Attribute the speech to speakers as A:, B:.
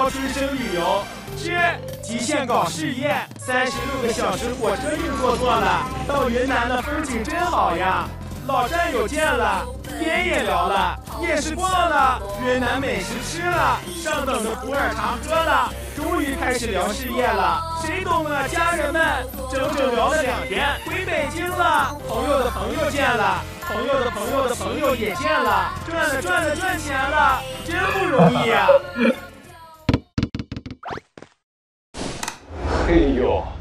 A: 招春生旅游，是极限搞事业，三十六个小时火车硬座坐了，到云南的风景真好呀！老战友见了，天也聊了，夜市逛了，云南美食吃了，上等的普洱茶喝了，终于开始聊事业了。谁懂啊，家人们？整整聊了两天，回北京了，朋友的朋友见了，朋友的朋友的朋友也见了，赚了赚了赚钱了，真不容易啊！filho.